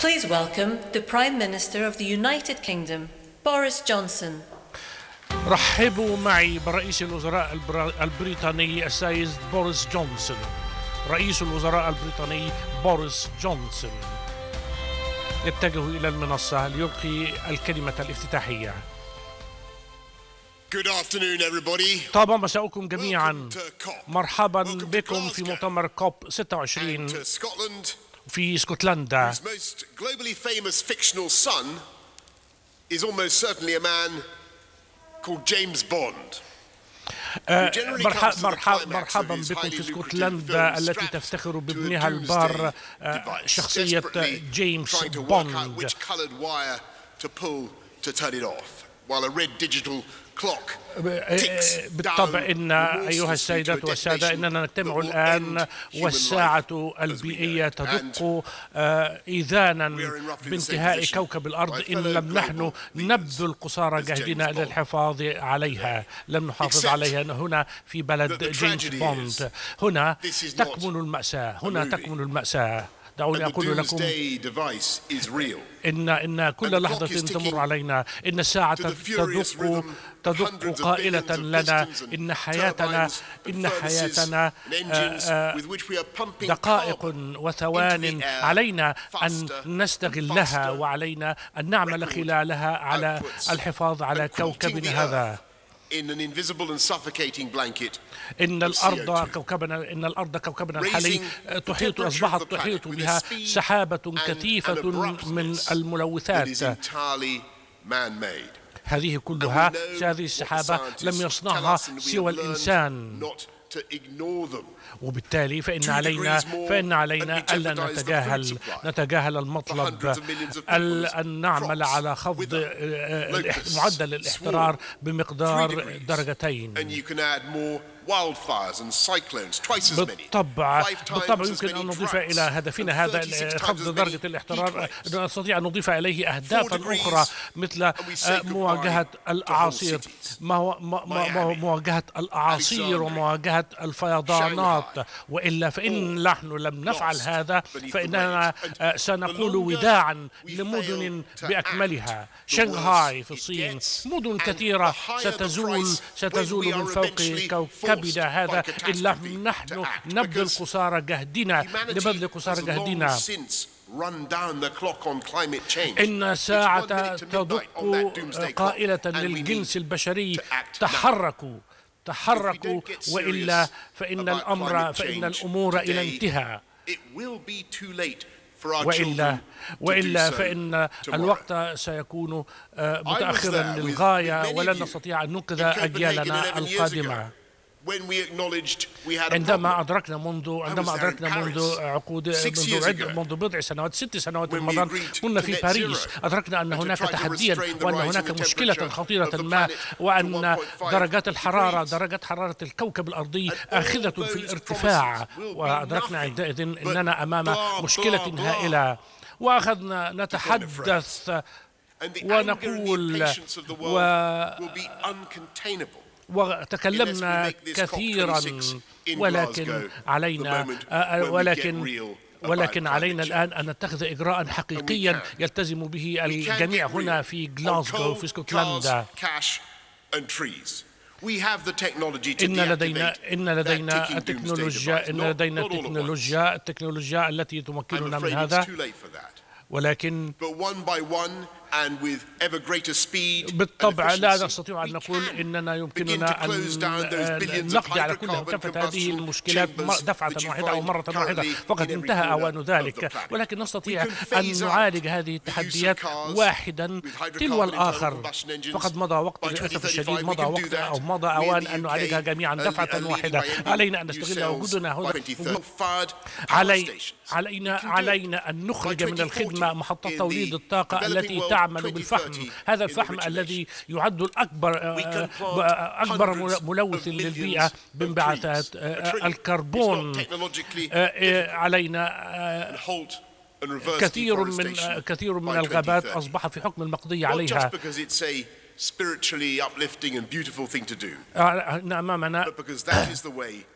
Please welcome the Prime Minister of the United Kingdom, Boris Johnson. رحبوا معي برئيس الوزراء البر- البريطاني السيد بوريس جونسون رئيس الوزراء البريطاني بوريس جونسون يتجه إلى المنصة ليلقي الكلمة الافتتاحية Good afternoon, everybody. طاب مساءكم جميعا. مرحبا بكم في. مؤتمر كوب 26 في اسكتلندا. آه، مرحبا بكم في اسكتلندا التي تفتخر بابنها البار آه، شخصية جيمس بوند. while a red digital clock ticks بالطبع إن أيها السيدات والسادة إننا نتبع الآن والساعة البيئية تدق آه، إذانا بانتهاء كوكب الأرض إن لم نحن نبذل قصارى جهدنا للحفاظ عليها. لم نحافظ عليها هنا في بلد جيمس بوند. هنا تكمن المأساة هنا تكمن المأساة. دعوني أقول لكم ان إن كل لحظة تمر علينا. إن الساعة تدق تدق قائلة لنا. إن حياتنا إن حياتنا آه، دقائق وثوان علينا أن نستغلها وعلينا أن نعمل خلالها على الحفاظ على كوكبنا هذا. in an invisible and suffocating blanket إن الأرض كوكبنا إن الأرض كوكبنا الحالي تحيط أصبحت تحيط بها سحابة كثيفة من الملوثات. هذه كلها هذه السحابة لم يصنعها سوى الإنسان. وبالتالي فإن علينا فإن علينا ألا نتجاهل نتجاهل المطلب أن نعمل على خفض معدل الاحترار بمقدار درجتين بالطبع بالطبع يمكن أن نضيف إلى هدفنا هذا خفض درجة الاحترار نستطيع أن نضيف إليه اهدافا أخرى مثل آه، مواجهة الأعاصير. ما هو مواجهة الأعاصير ومواجهة الفيضانات. وإلا فإن نحن لم نفعل هذا فإننا آه، سنقول وداعا لمدن بأكملها. شنغهاي في الصين. مدن كثيرة ستزول ستزول من فوق كوكب كبد هذا إلا نحن نبذل قصارى جهدنا لبذل قصارى جهدنا. إن ساعة تدق قائلة للجنس البشري تحركوا تحركوا وإلا فإن الأمر فإن الأمور إلى انتهى وإلا وإلا فإن الوقت سيكون آه، متأخرا للغاية ولن نستطيع أن ننقذ أجيالنا القادمة. عندما أدركنا منذ عندما أدركنا منذ عقود منذ عد منذ بضع سنوات ست سنوات من مضان كنا في باريس. أدركنا أن هناك تحديا وأن هناك مشكلة خطيرة ما وأن درجات الحرارة درجات حرارة الكوكب الأرضي آخذة في الارتفاع. وأدركنا عندئذ أننا أمام مشكلة هائلة. وأخذنا نتحدث ونقول و وتكلمنا كثيرا ولكن علينا آه، آه، ولكن ولكن علينا الآن أن نتخذ اجراء حقيقيا يلتزم به الجميع هنا في جلاسكو في اسكتلندا إن لدينا إن لدينا التكنولوجيا إن لدينا التكنولوجيا التكنولوجيا التي تمكننا من هذا. ولكن and with ever greater speed بالطبع لا نستطيع أن نقول إننا يمكننا أن آه، نقضي على كل كافه هذه المشكلات دفعة واحدة أو مرة واحدة. فقد انتهى أوان ذلك. ولكن نستطيع أن نعالج هذه التحديات واحدا تلو الآخر. فقد مضى وقت للأسف الشديد. مضى وقت أو مضى أوان أن نعالجها جميعا. دفعة واحدة. علينا أن نستغل وجودنا هنا. علينا علينا أن نخرج من الخدمة محطات توليد الطاقة التي تعمل يعمل بالفحم. هذا الفحم الذي يعد الأكبر آه، آه، آه، أكبر ملوث للبيئة بانبعاثات الكربون. علينا كثير من كثير من الغابات أصبح في حكم المقضية عليها. spiritually uplifting and beautiful thing to do. نعم، نعم، نعم. But because that is the way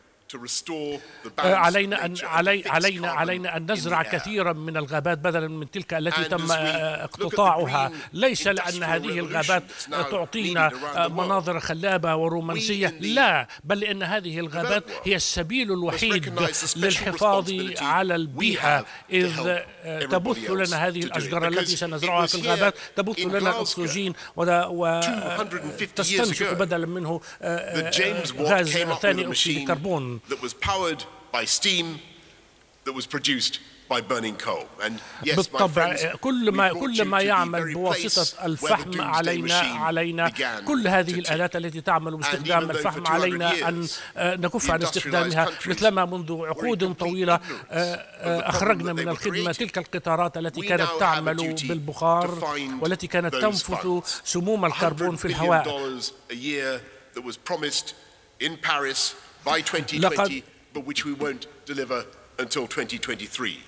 آه، علينا ان علي علينا علينا أن نزرع كثيرا من الغابات بدلا من تلك التي تم آه، اقتطاعها. ليس لأن هذه الغابات تعطينا آه، مناظر خلابة ورومانسية. لا بل لأن هذه الغابات هي السبيل الوحيد للحفاظ على البيئة. إذ تبث لنا هذه الأشجار التي سنزرعها في الغابات. تبث لنا الاكسجين وتستنشق بدلا منه غاز ثاني أكسيد الكربون. That was powered by steam that was produced by burning coal. And yes, my بالطبع كل we ما كل ما يعمل بواسطة الفحم علينا علينا كل هذه. الآلات التي تعمل باستخدام الفحم for 200 علينا أن آه، نكف the عن استخدامها مثلما منذ عقود طويلة آه، آه، أخرجنا من الخدمة. تلك القطارات التي كانت تعمل بالبخار والتي كانت تنفث. سموم الكربون 100 في الهواء by 2020 but which we won't deliver until 2023.